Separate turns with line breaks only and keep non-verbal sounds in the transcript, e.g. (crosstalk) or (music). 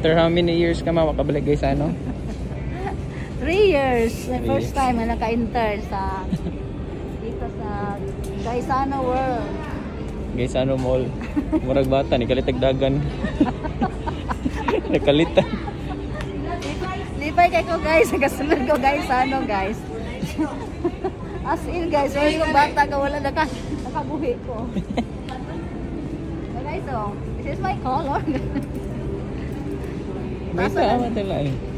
After how many years ka ma makabalik guys ano?
Three years. My
Three
first
years.
time na naka-intern sa dito sa Gaisano World.
Guys ano mall. Murag bata ni kalitag dagan. Nakalitan.
Lipay kay ko guys, (laughs) nagasunod ko guys ano guys. As in guys, wala ko bata ka wala naka nakabuhi ko. (laughs) so guys, oh, this is my color. (laughs) Besok
lah mata lain.